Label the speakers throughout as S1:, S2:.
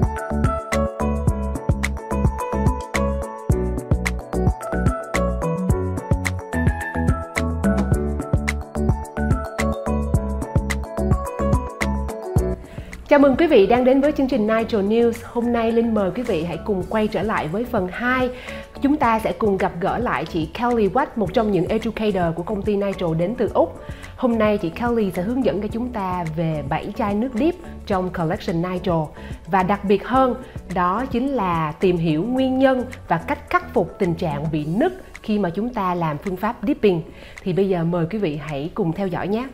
S1: Bye. Chào mừng quý vị đang đến với chương trình Nitro News. Hôm nay Linh mời quý vị hãy cùng quay trở lại với phần 2. Chúng ta sẽ cùng gặp gỡ lại chị Kelly Watt, một trong những educator của công ty Nitro đến từ Úc. Hôm nay chị Kelly sẽ hướng dẫn cho chúng ta về 7 chai nước deep trong collection Nitro. Và đặc biệt hơn, đó chính là tìm hiểu nguyên nhân và cách khắc phục tình trạng bị nứt khi mà chúng ta làm phương pháp dipping. Thì bây giờ mời quý vị hãy cùng theo dõi nhé.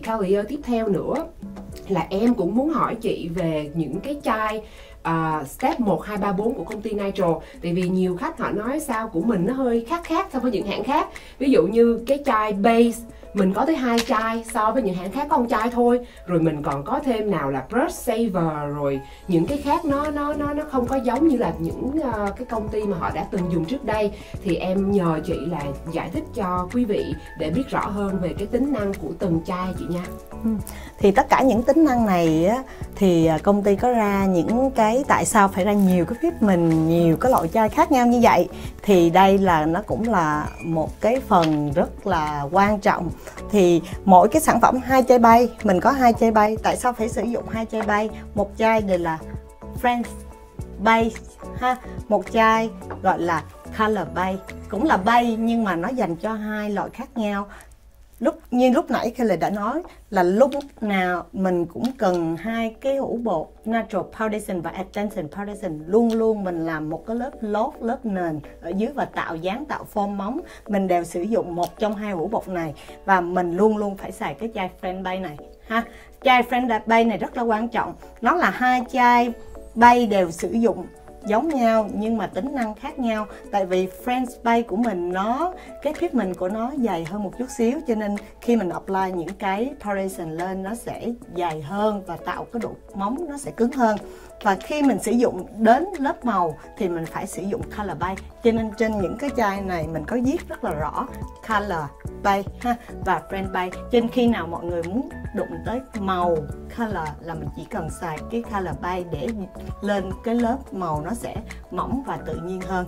S1: Chị Kelly ơi tiếp theo nữa là em cũng muốn hỏi chị về những cái chai uh, step 1, 2, 3, 4 của công ty Nitro. Tại vì nhiều khách họ nói sao của mình nó hơi khác khác so với những hãng khác. Ví dụ như cái chai base mình có tới hai chai so với những hãng khác có một chai thôi. Rồi mình còn có thêm nào là brush saver rồi những cái khác nó nó nó nó không có giống như là những uh, cái công ty mà họ đã từng dùng trước đây. Thì em nhờ chị là giải thích cho quý vị để biết rõ hơn về cái tính năng của từng chai chị nha.
S2: Ừ. Thì tất cả những tính năng này á, thì ờ, công ty có ra những cái tại sao phải ra nhiều cái phép mình nhiều cái loại chai khác nhau như vậy. Thì đây là nó cũng là một cái phần rất là quan trọng thì mỗi cái sản phẩm hai chai bay, mình có hai chai bay. Tại sao phải sử dụng hai chai bay? Một chai đều là French bay, ha? Một chai gọi là color bay. Cũng là bay, nhưng mà nó dành cho hai loại khác nhau lúc, như lúc nãy Kelly đã nói là lúc nào mình cũng cần hai cái hũ bột, natural foundation và extension foundation. Luôn luôn mình làm một cái lớp lót, lớp nền ở dưới và tạo dáng, tạo form móng. Mình đều sử dụng một trong hai hũ bột này và mình luôn luôn phải xài cái chai friend bay này. Ha, chai friend bay này rất là quan trọng. Nó là hai chai bay đều sử dụng giống nhau nhưng mà tính năng khác nhau. Tại vì French bay của mình, nó, cái treatment của nó dày hơn một chút xíu, cho nên khi mình apply những cái foundation lên nó sẽ dày hơn và tạo cái độ móng nó sẽ cứng hơn. Và khi mình sử dụng đến lớp màu thì mình phải sử dụng color bay. Cho nên trên những cái chai này mình có viết rất là rõ color bay, ha, và brand bay trên khi nào mọi người muốn đụng tới màu color là mình chỉ cần xài cái color bay để lên cái lớp màu nó sẽ mỏng và tự nhiên hơn.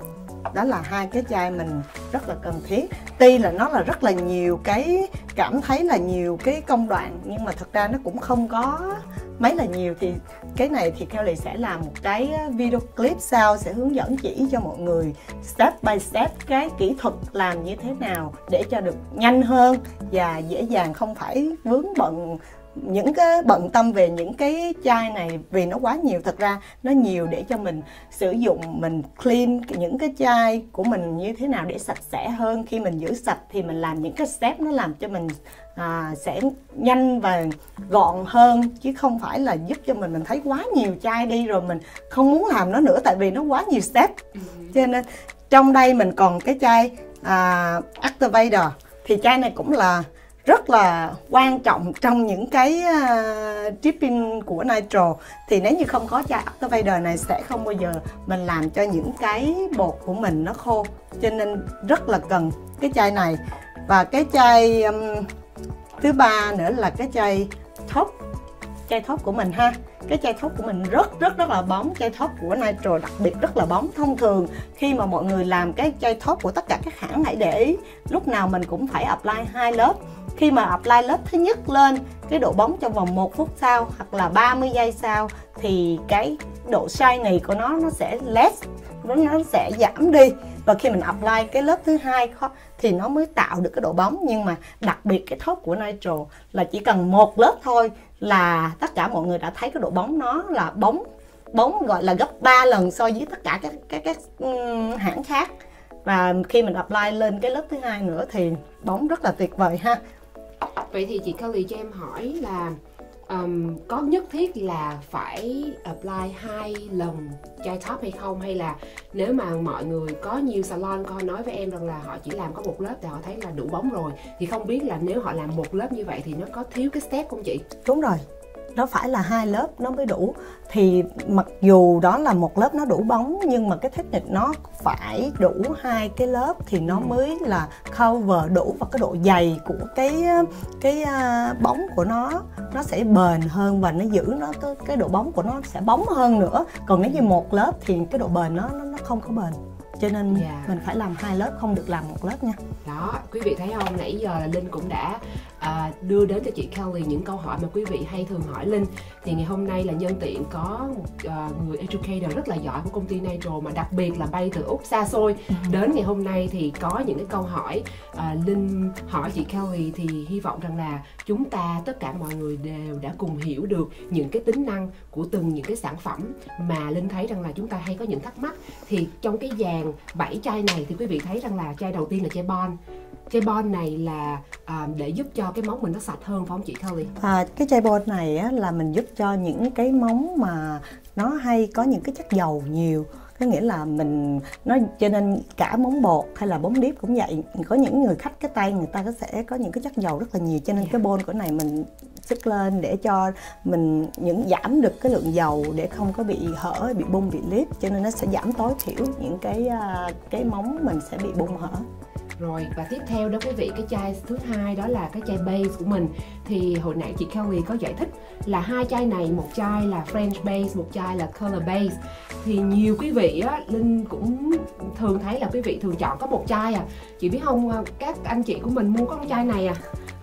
S2: Đó là hai cái chai mình rất là cần thiết. Tuy là nó là rất là nhiều cái cảm thấy là nhiều cái công đoạn, nhưng mà thật ra nó cũng không có mấy là nhiều. Thì cái này thì Kelly sẽ làm một cái ờ, video clip sau, sẽ hướng dẫn chỉ cho mọi người step by step cái kỹ thuật làm như thế nào để cho được nhanh hơn và dễ dàng, không phải vướng bận những cái bận tâm về những cái chai này vì nó quá nhiều thật ra nó nhiều để cho mình sử dụng mình clean những cái chai của mình như thế nào để sạch sẽ hơn. Khi mình giữ sạch thì mình làm những cái step nó làm cho mình à, sẽ nhanh và gọn hơn chứ không phải là giúp cho mình mình thấy quá nhiều chai đi rồi mình không muốn làm nó nữa tại vì nó quá nhiều step. Ừ. cho nên trong đây mình còn cái chai à, activator. Thì chai này cũng là rất là quan trọng trong những cái uh, dripping của nitro. Thì nếu như không có chai activator này sẽ không bao giờ mình làm cho những cái bột của mình nó khô. Cho nên rất là cần cái chai này. Và cái chai um, thứ ba nữa là cái chai thóc chai thốt của mình ha. Cái chai thốt của mình rất rất rất là bóng. Chai thốt của Nitro đặc biệt rất là bóng thông thường. Khi mà mọi người làm cái chai thốt của tất cả các hãng hãy để ý lúc nào mình cũng phải apply hai lớp khi mà apply lớp thứ nhất lên cái độ bóng trong vòng 1 phút sau hoặc là 30 giây sau thì cái độ shiny của nó nó sẽ less, nó nó sẽ giảm đi. Và khi mình apply cái lớp thứ hai thì nó mới tạo được cái độ bóng. Nhưng mà đặc biệt cái thốt của nitro là chỉ cần một lớp thôi là tất cả mọi người đã thấy cái độ bóng nó là bóng bóng gọi là gấp 3 lần so với tất cả các các các hãng khác. Và khi mình apply lên cái lớp thứ hai nữa thì bóng rất là tuyệt vời ha
S1: vậy thì chị Kelly cho em hỏi là um, có nhất thiết là phải apply hai lần chai top hay không? Hay là nếu mà mọi người có nhiều salon có nói với em rằng là họ chỉ làm có một lớp thì họ thấy là đủ bóng rồi thì không biết là nếu họ làm một lớp như vậy thì nó có thiếu cái step không chị?
S2: Đúng rồi nó phải là hai lớp nó mới đủ. Thì mặc dù đó là một lớp nó đủ bóng nhưng mà cái technique nó phải đủ hai cái lớp thì nó
S1: Ừ.
S2: mới là cover đủ và cái độ dày của cái cái à, bóng của nó nó sẽ bền hơn và nó giữ nó cái, cái độ bóng của nó sẽ bóng hơn nữa. Còn nếu như một lớp thì cái độ bền nó nó, nó không có bền cho nên
S1: Dạ.
S2: mình phải làm hai lớp không được làm một lớp nha.
S1: Đó quý vị thấy không? Nãy giờ là linh cũng đã à, đưa đến cho chị Kelly những câu hỏi mà quý vị hay thường hỏi linh thì ngày hôm nay là nhân tiện có một à, người educator rất là giỏi của công ty Nitro mà đặc biệt là bay từ úc xa xôi. Đến ngày hôm nay thì có những cái câu hỏi à, linh hỏi chị Kelly thì hy vọng rằng là chúng ta tất cả mọi người đều đã cùng hiểu được những cái tính năng của từng những cái sản phẩm mà linh thấy rằng là chúng ta hay có những thắc mắc. Thì trong cái dàn bảy chai này thì quý vị thấy rằng là chai đầu tiên là chai bon chai bon này là à, để giúp cho cái móng mình nó sạch hơn phải không chị Kelly
S2: À, cái chai bột này á, là mình giúp cho những cái móng mà nó hay có những cái chất dầu nhiều. Có nghĩa là mình nó cho nên cả móng bột hay là bóng điếp cũng vậy. Có những người khách cái tay người ta có sẽ có những cái chất dầu rất là nhiều cho nên
S1: Dạ.
S2: cái bôn của này mình sức lên để cho mình những giảm được cái lượng dầu để không có bị hở bị bung bị liếp cho nên nó sẽ giảm tối thiểu những cái à, cái móng mình sẽ bị bung hở
S1: Rồi và tiếp theo đó quý vị cái chai thứ hai đó là cái chai base của mình. Thì hồi nãy chị Kelly có giải thích là hai chai này một chai là French base một chai là color base. Thì nhiều quý vị á Linh cũng thường thấy là quý vị thường chọn có một chai à. Chị biết không à, các anh chị của mình mua có một chai này à.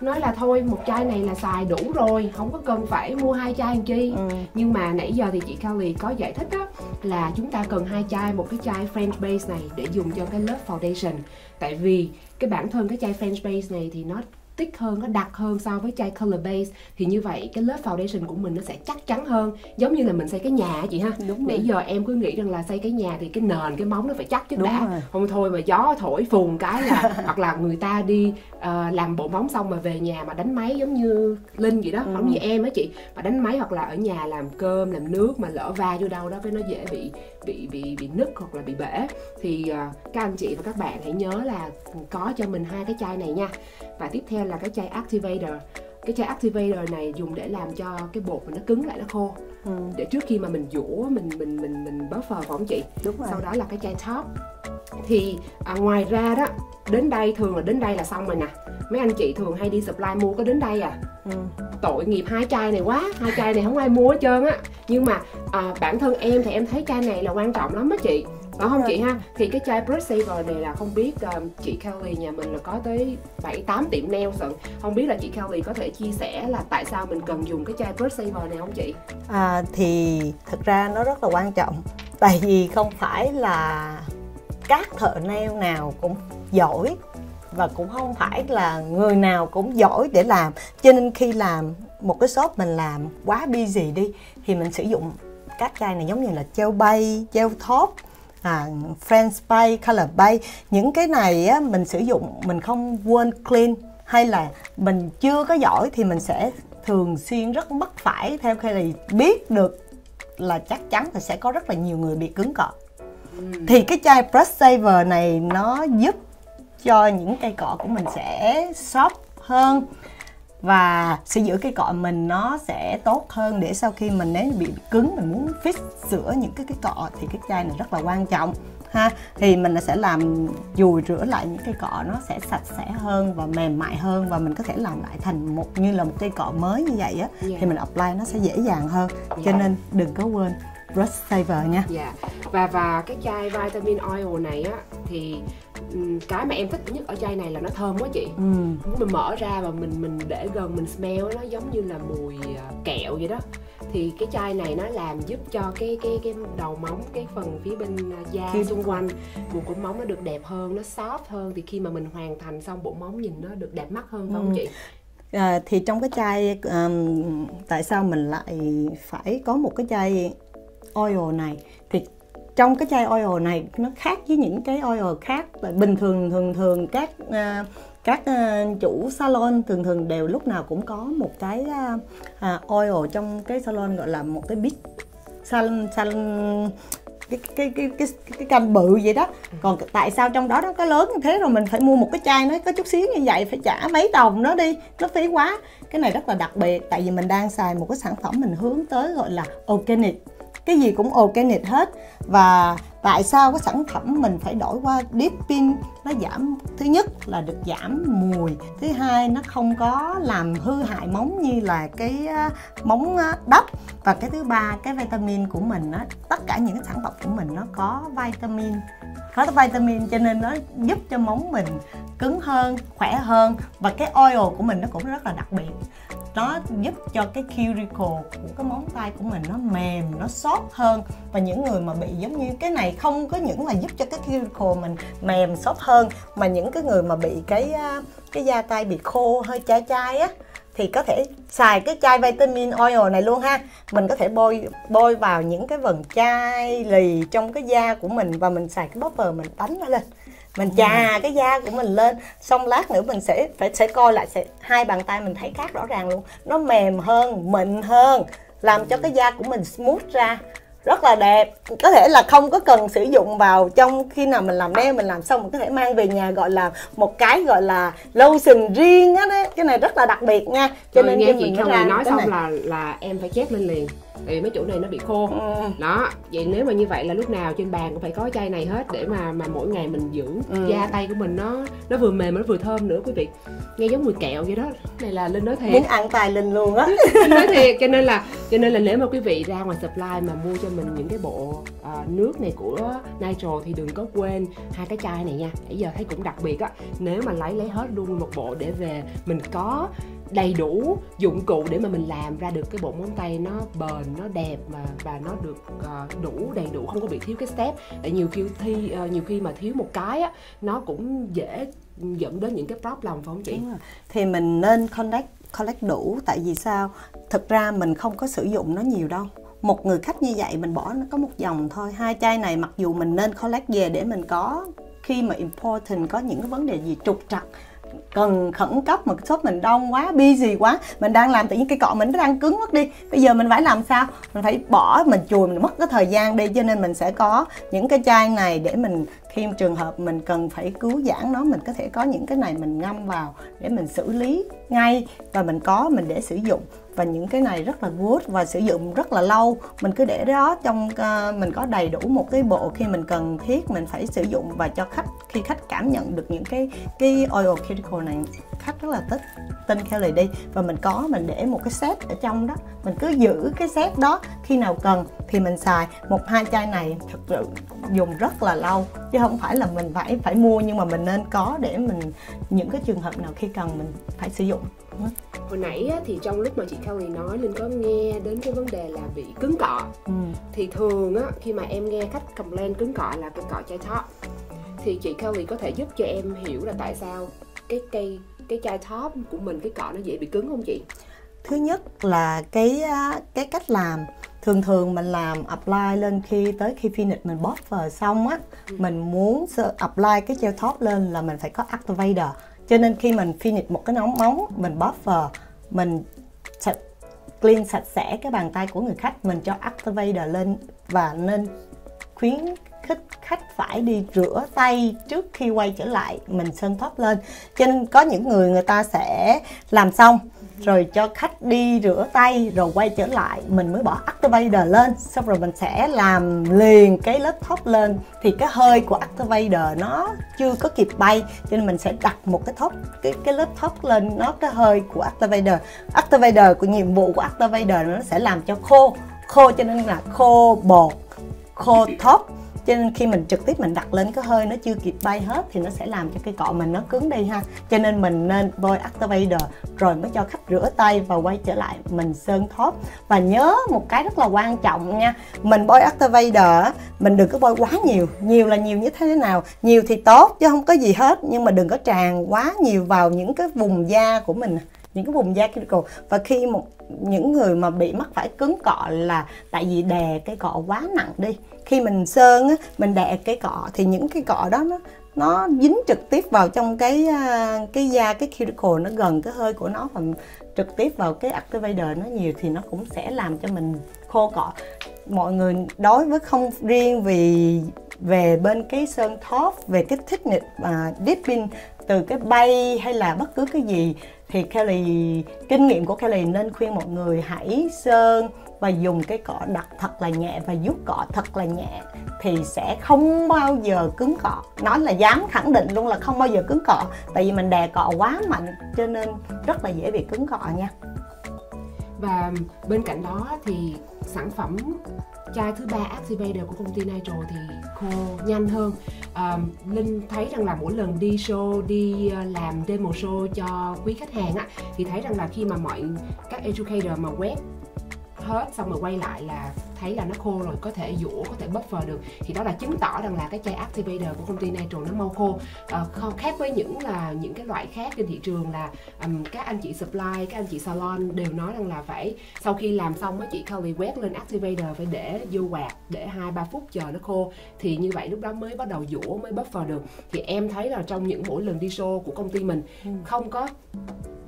S1: Nói là thôi một chai này là xài đủ rồi không có cần phải mua hai chai làm chi.
S2: Ừ.
S1: nhưng mà nãy giờ thì chị Kelly có giải thích á là chúng ta cần hai chai, một cái chai French base này để dùng cho cái lớp foundation. Tại vì cái bản thân cái chai French base này thì nó tích hơn nó đặc hơn so với chai color base. Thì như vậy cái lớp foundation của mình nó sẽ chắc chắn hơn. Giống như là mình xây cái nhà chị ha.
S2: Đúng
S1: nãy giờ em cứ nghĩ rằng là xây cái nhà thì cái nền cái móng nó phải chắc chứ
S2: Đúng
S1: đã.
S2: rồi.
S1: không thôi mà gió thổi phùn cái là hoặc là người ta đi ờ, làm bộ móng xong mà về nhà mà đánh máy giống như linh vậy đó.
S2: Ừ.
S1: giống như em á chị mà đánh máy hoặc là ở nhà làm cơm làm nước mà lỡ va vô đâu đó cái nó dễ bị bị bị bị nứt hoặc là bị bể. Thì ờ, các anh chị và các bạn hãy nhớ là có cho mình hai cái chai này nha. Và tiếp theo là cái chai activator. Cái chai activator này dùng để làm cho cái bột mình nó cứng lại nó khô.
S2: Ừ.
S1: để trước khi mà mình dũa mình mình mình mình buffer phải không chị?
S2: Đúng rồi.
S1: Sau đó là cái chai top. Thì à, ngoài ra đó đến đây thường là đến đây là xong rồi nè. Mấy anh chị thường hay đi supply mua có đến đây à.
S2: Ừ.
S1: tội nghiệp hai chai này quá hai chai này không ai mua hết trơn á. Nhưng mà à, bản thân em thì em thấy chai này là quan trọng lắm á chị phải không
S2: Rồi.
S1: chị ha. Thì cái chai Saver này là không biết um, chị Kelly nhà mình là có tới 7 8 tiệm nail rồi. Không biết là chị Kelly có thể chia sẻ là tại sao mình cần dùng cái chai Saver này không chị?
S2: À, thì thực ra nó rất là quan trọng. Tại vì không phải là các thợ nail nào cũng giỏi và cũng không phải là người nào cũng giỏi để làm. Cho nên khi làm một cái shop mình làm quá busy đi thì mình sử dụng các chai này giống như là gel bay, gel top à, French bay, color bay. Những cái này á, mình sử dụng mình không quên clean hay là mình chưa có giỏi thì mình sẽ thường xuyên rất mắc phải theo khi là biết được là chắc chắn là sẽ có rất là nhiều người bị cứng cọ. Thì cái chai brush saver này nó giúp cho những cây cọ của mình sẽ soft hơn và sẽ giữ cây cọ mình nó sẽ tốt hơn để sau khi mình nếu bị cứng mình muốn fix sửa những cái cái cọ thì cái chai này rất là quan trọng ha thì mình sẽ làm dùi rửa lại những cây cọ nó sẽ sạch sẽ hơn và mềm mại hơn và mình có thể làm lại thành một như là một cây cọ mới như vậy á
S1: Dạ.
S2: thì mình apply nó sẽ dễ dàng hơn cho
S1: Dạ.
S2: nên đừng có quên brush saver nha.
S1: Dạ. Và và cái chai vitamin oil này á thì ừm, cái mà em thích nhất ở chai này là nó thơm quá chị.
S2: Ừ.
S1: mình mở ra và mình mình để gần mình smell nó giống như là mùi à, kẹo vậy đó. Thì cái chai này nó làm giúp cho cái cái cái đầu móng cái phần phía bên à, da
S2: Phía
S1: xung quanh vùng của móng nó được đẹp hơn nó soft hơn. Thì khi mà mình hoàn thành xong bộ móng nhìn nó được đẹp mắt hơn phải không
S2: Ừ.
S1: chị?
S2: À, thì trong cái chai um, tại sao mình lại phải có một cái chai oil này. Thì trong cái chai oil này nó khác với những cái oil khác. Tại bình thường thường thường các à, các à, chủ salon thường thường đều lúc nào cũng có một cái à, oil trong cái salon gọi là một cái bit salon salon cái cái cái cái, cái canh bự vậy đó. Còn tại sao trong đó nó có lớn như thế rồi mình phải mua một cái chai nó có chút xíu như vậy phải trả mấy đồng nó đi nó phí quá. Cái này rất là đặc biệt tại vì mình đang xài một cái sản phẩm mình hướng tới gọi là organic cái gì cũng organic hết. Và tại sao cái sản phẩm mình phải đổi qua deep pin? Nó giảm, thứ nhất là được giảm mùi. Thứ hai, nó không có làm hư hại móng như là cái ờ, móng ờ, đất và cái thứ ba, cái vitamin của mình á, tất cả những cái sản phẩm của mình nó có vitamin có vitamin cho nên nó giúp cho móng mình cứng hơn, khỏe hơn. Và cái oil của mình nó cũng rất là đặc biệt nó giúp cho cái cuticle của cái móng tay của mình nó mềm, nó soft hơn. Và những người mà bị giống như cái này không có những là giúp cho cái cuticle mình mềm, soft hơn. Mà những cái người mà bị cái à, cái da tay bị khô, hơi chai chai á, thì có thể xài cái chai vitamin oil này luôn ha. Mình có thể bôi bôi vào những cái vần chai lì trong cái da của mình và mình xài cái buffer mình đánh nó lên mình chà cái da của mình lên xong lát nữa mình sẽ phải sẽ coi lại sẽ hai bàn tay mình thấy khác rõ ràng luôn. Nó mềm hơn mịn hơn làm cho cái da của mình smooth ra. Rất là đẹp. Có thể là không có cần sử dụng vào trong khi nào mình làm nail mình làm xong mình có thể mang về nhà gọi là một cái gọi là lotion riêng á đấy. Cái này rất là đặc biệt nha.
S1: Cho Rồi, nên nghe chị không nói xong này. là là em phải chét lên liền vì mấy chỗ này nó bị khô. Ừ. đó vậy nếu mà như vậy là lúc nào trên bàn cũng phải có chai này hết để mà mà mỗi ngày mình dưỡng ừ. da tay của mình nó nó vừa mềm nó vừa thơm nữa quý vị. Nghe giống mùi kẹo vậy đó. Này là linh nói thiệt.
S2: Muốn ăn tài linh luôn á.
S1: Nói thiệt cho nên là cho nên là nếu mà quý vị ra ngoài supply mà mua cho mình những cái bộ uh, nước này của Nitro thì đừng có quên hai cái chai này nha. Nãy giờ thấy cũng đặc biệt á. Nếu mà lấy lấy hết luôn một bộ để về mình có đầy đủ dụng cụ để mà mình làm ra được cái bộ móng tay nó bền nó đẹp mà và nó được uh, đủ đầy đủ không có bị thiếu cái step. Tại nhiều khi thi uh, nhiều khi mà thiếu một cái á nó cũng dễ dẫn đến những cái problem phải không chị?
S2: Thì mình nên connect collect đủ. Tại vì sao? Thực ra mình không có sử dụng nó nhiều đâu. Một người khách như vậy mình bỏ nó có một dòng thôi. Hai chai này mặc dù mình nên collect về để mình có khi mà important có những cái vấn đề gì trục trặc cần khẩn cấp mà shop mình đông quá, busy quá, mình đang làm tự nhiên cái cọ mình nó đang cứng mất đi. Bây giờ mình phải làm sao? Mình phải bỏ, mình chùi, mình mất cái thời gian đi, cho nên mình sẽ có những cái chai này để mình khi trường hợp mình cần phải cứu giãn nó mình có thể có những cái này mình ngâm vào để mình xử lý ngay và mình có mình để sử dụng. Và những cái này rất là good và sử dụng rất là lâu. Mình cứ để đó trong uh, mình có đầy đủ một cái bộ khi mình cần thiết mình phải sử dụng và cho khách khi khách cảm nhận được những cái cái oil cuticle này khách rất là thích tin Kelly đi. Và mình có mình để một cái set ở trong đó. Mình cứ giữ cái set đó khi nào cần thì mình xài. Một hai chai này thật sự dùng rất là lâu chứ không phải là mình phải phải mua nhưng mà mình nên có để mình những cái trường hợp nào khi cần mình phải sử dụng.
S1: Hồi nãy á, thì trong lúc mà chị Kelly nói linh có nghe đến cái vấn đề là bị cứng cọ. Ừ. thì thường á khi mà em nghe khách complain cứng cọ là cái cọ chai top thì chị Kelly có thể giúp cho em hiểu là tại sao cái cây cái chai top của mình cái cọ nó dễ bị cứng không chị?
S2: Thứ nhất là cái cái cách làm. Thường thường mình làm apply lên khi tới khi finish mình buffer xong á ừ. mình muốn apply cái gel top lên là mình phải có activator. Cho nên khi mình finish một cái nóng móng mình buffer mình sạch clean sạch sẽ cái bàn tay của người khách mình cho activator lên và nên khuyến khích khách phải đi rửa tay trước khi quay trở lại, mình sơn top lên. Cho nên có những người người ta sẽ làm xong, rồi cho khách đi rửa tay, rồi quay trở lại, mình mới bỏ activator lên. Xong rồi mình sẽ làm liền cái lớp top lên. Thì cái hơi của activator nó chưa có kịp bay, cho nên mình sẽ đặt một cái top, cái cái lớp top lên nó cái hơi của activator. Activator của nhiệm vụ của activator nó sẽ làm cho khô khô cho nên là khô bột, khô top cho nên khi mình trực tiếp mình đặt lên cái hơi nó chưa kịp bay hết thì nó sẽ làm cho cái cọ mình nó cứng đi ha. Cho nên mình nên bôi activator, rồi mới cho khách rửa tay và quay trở lại mình sơn thóp. Và nhớ một cái rất là quan trọng nha, mình bôi activator mình đừng có bôi quá nhiều. Nhiều là nhiều như thế nào? Nhiều thì tốt chứ không có gì hết, nhưng mà đừng có tràn quá nhiều vào những cái vùng da của mình những cái vùng da cuticle và khi một những người mà bị mắc phải cứng cọ là tại vì đè cái cọ quá nặng đi. Khi mình sơn á mình đè cái cọ thì những cái cọ đó nó nó dính trực tiếp vào trong cái à, cái da cái cuticle nó gần cái hơi của nó và trực tiếp vào cái activator nó nhiều thì nó cũng sẽ làm cho mình khô cọ. Mọi người đối với không riêng vì về bên cái sơn thóp về cái technique uh, à, dipping từ cái bay hay là bất cứ cái gì thì Kelly, kinh nghiệm của Kelly nên khuyên mọi người hãy sơn và dùng cái cọ đặt thật là nhẹ và giúp cọ thật là nhẹ thì sẽ không bao giờ cứng cọ nói là dám khẳng định luôn là không bao giờ cứng cọ tại vì mình đè cọ quá mạnh cho nên rất là dễ bị cứng cọ nha
S1: và bên cạnh đó thì sản phẩm chai thứ ba Activator của công ty Nitro thì khô nhanh hơn. À, Linh thấy rằng là mỗi lần đi show đi à, làm demo show cho quý khách hàng á thì thấy rằng là khi mà mọi các educator mà quét hết xong rồi quay lại là thấy là nó khô rồi có thể dũa có thể buffer được. Thì đó là chứng tỏ rằng là cái chai activator của công ty Nitro nó mau khô. À, khác với những là những cái loại khác trên thị trường là um, các anh chị supply các anh chị salon đều nói rằng là phải sau khi làm xong á chị Kelly quét lên activator phải để vô quạt để hai ba phút chờ nó khô. Thì như vậy lúc đó mới bắt đầu dũa mới buffer được. Thì em thấy là trong những mỗi lần đi show của công ty mình ừ. không có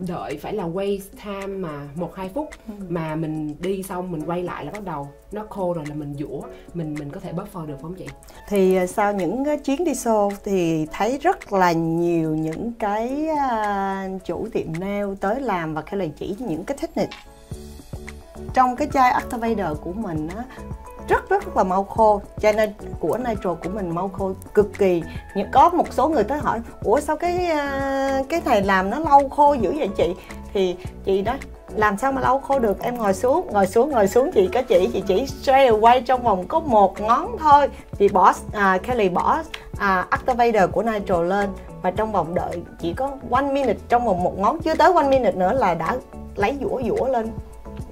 S1: đợi phải là waste time mà một hai phút ừ. mà mình đi xong mình quay lại là bắt đầu. Nó khô rồi là mình dũa mình mình có thể buffer được không chị?
S2: Thì à, sau những à, chuyến đi show thì thấy rất là nhiều những cái à, chủ tiệm nail tới làm và cái lời chỉ những cái technique. Trong cái chai activator của mình á, rất rất là mau khô. Chai nên của nitro của mình mau khô cực kỳ. Nhưng có một số người tới hỏi, ủa, sao cái cái này làm nó lâu khô dữ vậy chị? Thì chị nói làm sao mà lâu khô được? Em ngồi xuống ngồi xuống ngồi xuống. Chị có chỉ chị chỉ straight away trong vòng có một ngón thôi. Chị bỏ à, Kelly bỏ à, activator của nitro lên. Và trong vòng đợi chỉ có one minute trong vòng một ngón chưa tới one minute nữa là đã lấy dũa dũa lên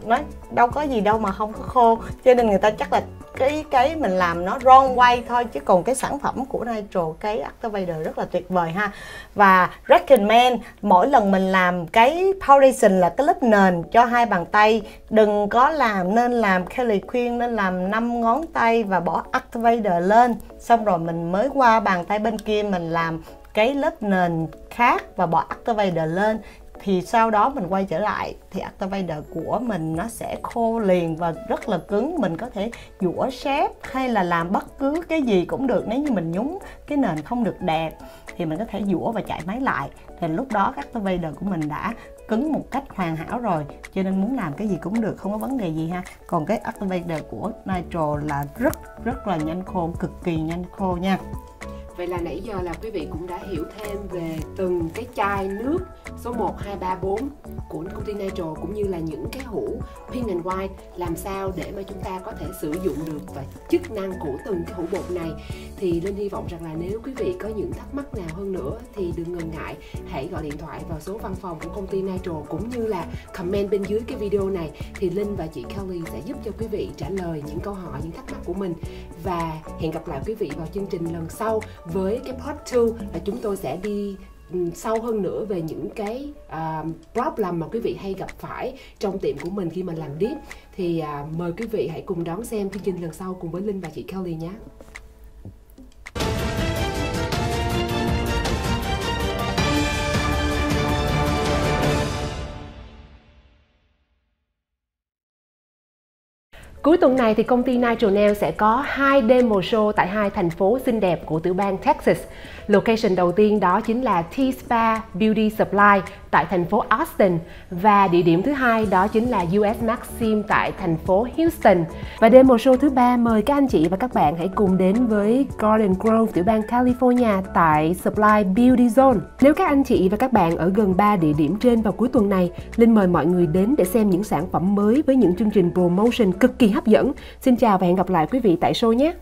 S2: nói đâu có gì đâu mà không có khô. Cho nên người ta chắc là cái cái mình làm nó wrong way thôi. Chứ còn cái sản phẩm của Nitro, cái Activator rất là tuyệt vời ha. Và recommend, mỗi lần mình làm cái foundation là cái lớp nền cho hai bàn tay. Đừng có làm, nên làm Kelly khuyên nên làm năm ngón tay và bỏ Activator lên. Xong rồi mình mới qua bàn tay bên kia mình làm cái lớp nền khác và bỏ Activator lên thì sau đó mình quay trở lại thì activator của mình nó sẽ khô liền và rất là cứng. Mình có thể dũa xếp hay là làm bất cứ cái gì cũng được nếu như mình nhúng cái nền không được đẹp. Thì mình có thể dũa và chạy máy lại. Thì lúc đó activator của mình đã cứng một cách hoàn hảo rồi, cho nên muốn làm cái gì cũng được, không có vấn đề gì ha. Còn cái activator của nitro là rất rất là nhanh khô, cực kỳ nhanh khô nha.
S1: Vậy là nãy giờ là quý vị cũng đã hiểu thêm về từng cái chai nước số 1, 2, 3, 4 của công ty Natural cũng như là những cái hũ pink and white. Làm sao để mà chúng ta có thể sử dụng được và chức năng của từng cái hũ bột này? Thì Linh hy vọng rằng là nếu quý vị có những thắc mắc nào hơn nữa thì đừng ngần ngại hãy gọi điện thoại vào số văn phòng của công ty Natural cũng như là comment bên dưới cái video này. Thì Linh và chị Kelly sẽ giúp cho quý vị trả lời những câu hỏi, những thắc mắc của mình. Và hẹn gặp lại quý vị vào chương trình lần sau với cái part 2 là chúng tôi sẽ đi sâu hơn nữa về những cái uh, problem mà quý vị hay gặp phải trong tiệm của mình khi mà làm deep thì uh, mời quý vị hãy cùng đón xem chương trình lần sau cùng với Linh và chị Kelly nhé. Cuối tuần này thì công ty Nitro Nail sẽ có hai demo show tại hai thành phố xinh đẹp của tiểu bang Texas. Location đầu tiên đó chính là T-Spa Beauty Supply tại thành phố Austin và địa điểm thứ hai đó chính là US Maxim tại thành phố Houston. Và demo show thứ ba mời các anh chị và các bạn hãy cùng đến với Garden Grove tiểu bang California tại Supply Beauty Zone. Nếu các anh chị và các bạn ở gần ba địa điểm trên vào cuối tuần này, Linh mời mọi người đến để xem những sản phẩm mới với những chương trình promotion cực kỳ hấp dẫn. Xin chào và hẹn gặp lại quý vị tại show nhé!